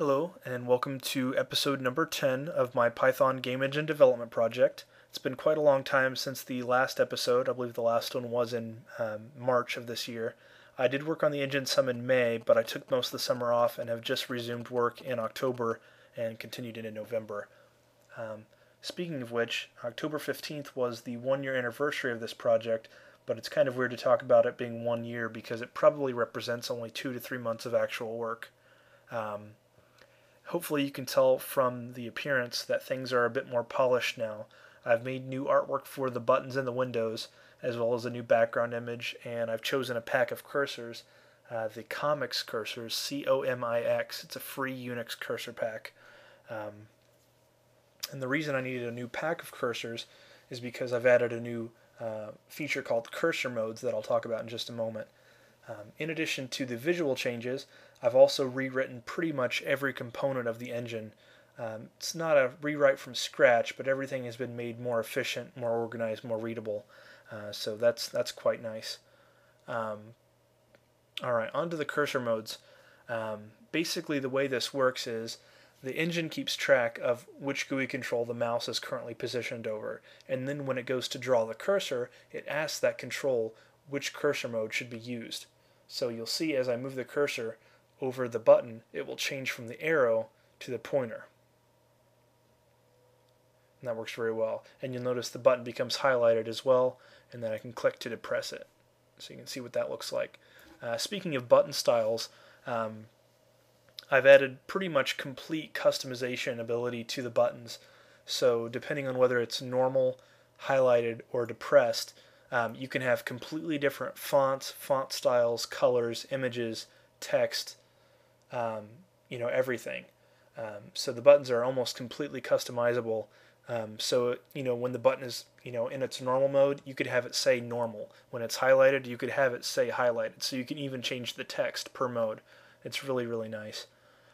Hello, and welcome to episode number 10 of my Python game engine development project. It's been quite a long time since the last episode. I believe the last one was in um, March of this year. I did work on the engine some in May, but I took most of the summer off and have just resumed work in October and continued into November. Um, speaking of which, October 15th was the one year anniversary of this project, but it's kind of weird to talk about it being one year because it probably represents only two to three months of actual work. Um, hopefully, you can tell from the appearance that things are a bit more polished now. I've made new artwork for the buttons and the windows, as well as a new background image, and I've chosen a pack of cursors. Uh, the Comix cursors, C O M I X. It's a free Unix cursor pack. Um, and the reason I needed a new pack of cursors is because I've added a new uh, feature called cursor modes that I'll talk about in just a moment. Um, in addition to the visual changes, I've also rewritten pretty much every component of the engine. Um, it's not a rewrite from scratch, but everything has been made more efficient, more organized, more readable. Uh, so that's that's quite nice. Um, all right, on to the cursor modes. Um, basically, the way this works is the engine keeps track of which GUI control the mouse is currently positioned over, and then when it goes to draw the cursor, it asks that control which cursor mode should be used. So you'll see as I move the cursor over the button, it will change from the arrow to the pointer. And that works very well. And you'll notice the button becomes highlighted as well, and then I can click to depress it. So you can see what that looks like. Uh, speaking of button styles, um, I've added pretty much complete customization ability to the buttons. So depending on whether it's normal, highlighted, or depressed, um, you can have completely different fonts, font styles, colors, images, text, um, you know, everything. Um, so the buttons are almost completely customizable. Um, so you know when the button is you know in its normal mode, you could have it say normal. When it's highlighted, you could have it say highlighted. So you can even change the text per mode. It's really really nice.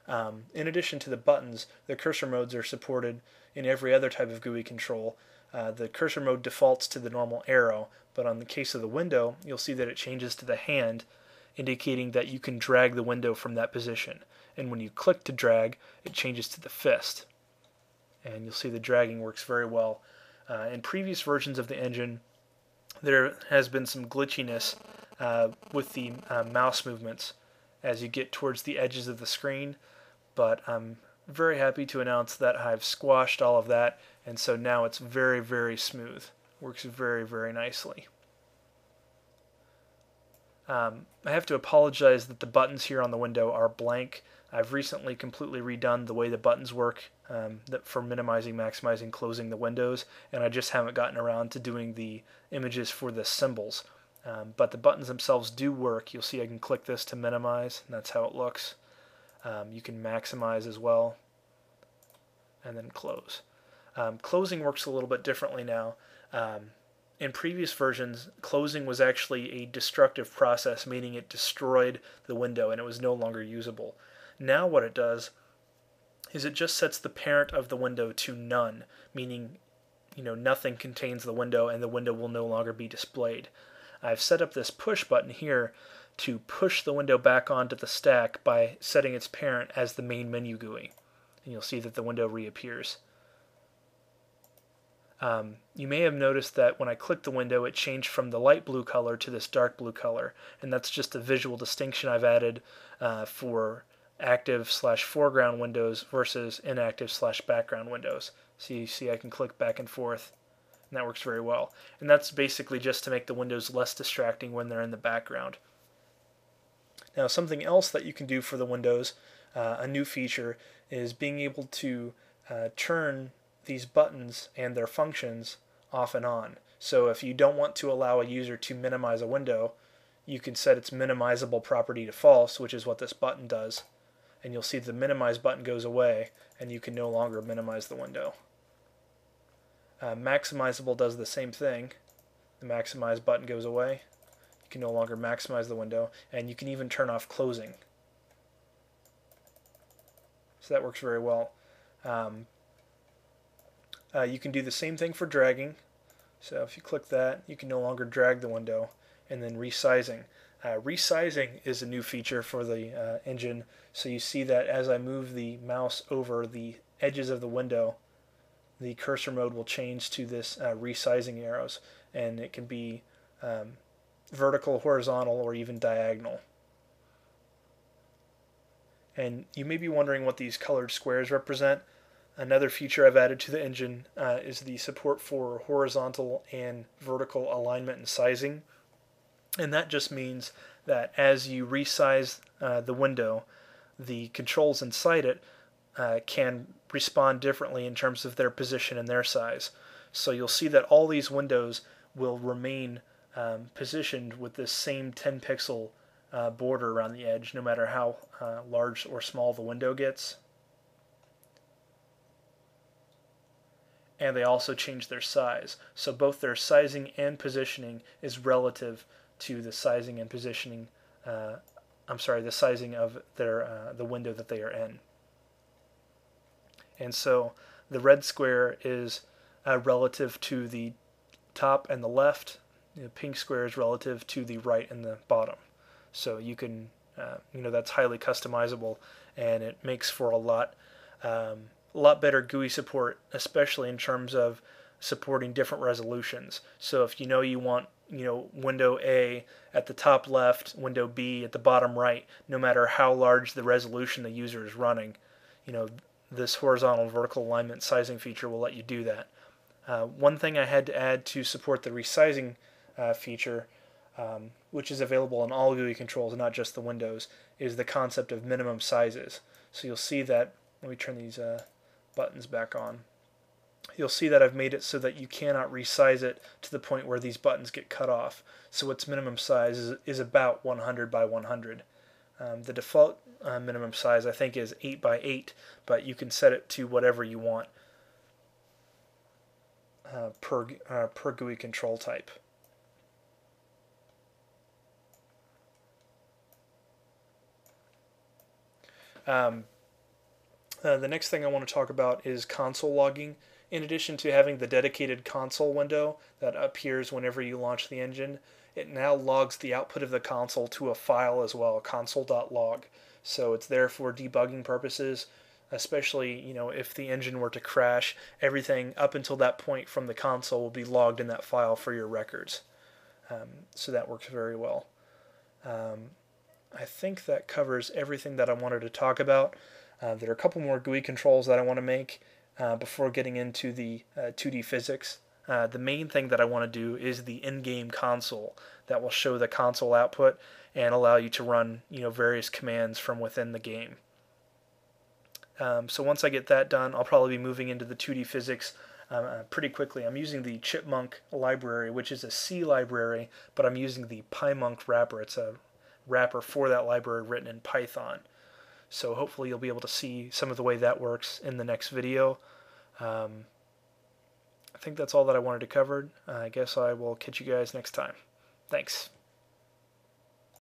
Um, in addition to the buttons, the cursor modes are supported in every other type of GUI control. Uh, the cursor mode defaults to the normal arrow, but on the case of the window, you'll see that it changes to the hand, indicating that you can drag the window from that position. And when you click to drag, it changes to the fist. And you'll see the dragging works very well. Uh, in previous versions of the engine, there has been some glitchiness uh, with the uh, mouse movements as you get towards the edges of the screen but I'm very happy to announce that I've squashed all of that, and so now it's very, very smooth. Works very, very nicely. Um, I have to apologize that the buttons here on the window are blank. I've recently completely redone the way the buttons work um, for minimizing, maximizing, closing the windows, and I just haven't gotten around to doing the images for the symbols. Um, but the buttons themselves do work. You'll see I can click this to minimize, and that's how it looks. Um, you can maximize as well and then close. Um, closing works a little bit differently now. In previous versions, closing was actually a destructive process, meaning it destroyed the window and it was no longer usable. Now, what it does is it just sets the parent of the window to none, meaning you know nothing contains the window and the window will no longer be displayed. I've set up this push button here to push the window back onto the stack by setting its parent as the main menu GUI. And you'll see that the window reappears. Um, you may have noticed that when I clicked the window, it changed from the light blue color to this dark blue color. And that's just a visual distinction I've added uh, for active slash foreground windows versus inactive slash background windows. So you see I can click back and forth and that works very well. And that's basically just to make the windows less distracting when they're in the background. Now, something else that you can do for the Windows, uh, a new feature, is being able to uh, turn these buttons and their functions off and on. So if you don't want to allow a user to minimize a window, you can set its minimizable property to false, which is what this button does. And you'll see the minimize button goes away, and you can no longer minimize the window. Uh, maximizable does the same thing. The maximize button goes away, you can no longer maximize the window, and you can even turn off closing. So that works very well. Um, uh, you can do the same thing for dragging. So if you click that, you can no longer drag the window. And then resizing. Uh, resizing is a new feature for the uh, engine, so you see that as I move the mouse over the edges of the window, the cursor mode will change to this uh, resizing arrows, and it can be um, vertical, horizontal, or even diagonal. And you may be wondering what these colored squares represent. Another feature I've added to the engine uh, is the support for horizontal and vertical alignment and sizing. And that just means that as you resize uh, the window, the controls inside it uh, can respond differently in terms of their position and their size. So you'll see that all these windows will remain um, positioned with this same 10 pixel uh, border around the edge, no matter how uh, large or small the window gets. And they also change their size. So both their sizing and positioning is relative to the sizing and positioning. Uh, I'm sorry, the sizing of their uh, the window that they are in. And so the red square is uh, relative to the top and the left. The pink square is relative to the right and the bottom. So you can, uh, you know, that's highly customizable, and it makes for a lot, um, a lot better GUI support, especially in terms of supporting different resolutions. So if you know you want, you know, window A at the top left, window B at the bottom right, no matter how large the resolution the user is running, you know, this horizontal vertical alignment sizing feature will let you do that. Uh, one thing I had to add to support the resizing uh, feature um, which is available in all GUI controls, not just the Windows, is the concept of minimum sizes. So you'll see that, let me turn these uh, buttons back on. You'll see that I've made it so that you cannot resize it to the point where these buttons get cut off. So its minimum size is, is about 100 by 100. Um, the default uh, minimum size I think is 8 by 8, but you can set it to whatever you want uh, per, uh, per GUI control type. Um, uh, the next thing I want to talk about is console logging. In addition to having the dedicated console window that appears whenever you launch the engine, it now logs the output of the console to a file as well, console.log. So it's there for debugging purposes, especially you know if the engine were to crash, everything up until that point from the console will be logged in that file for your records. Um, so that works very well. Um, I think that covers everything that I wanted to talk about. Uh, there are a couple more GUI controls that I want to make uh, before getting into the uh, 2D physics. Uh, the main thing that I want to do is the in-game console that will show the console output and allow you to run you know various commands from within the game. Um, so once I get that done, I'll probably be moving into the 2D physics uh, uh, pretty quickly. I'm using the Chipmunk library, which is a C library, but I'm using the PyMunk wrapper. It's a wrapper for that library written in Python. So hopefully you'll be able to see some of the way that works in the next video. Um, I think that's all that I wanted to cover. I guess I will catch you guys next time. Thanks.